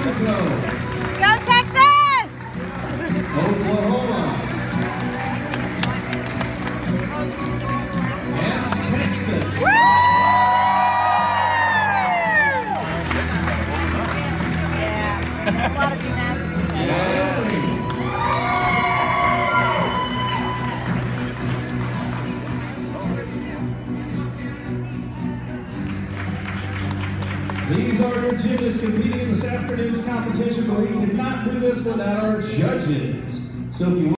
Mexico. Go Texas! Oklahoma. These are your gymnasts competing in this afternoon's competition, but we cannot do this without our judges. So if you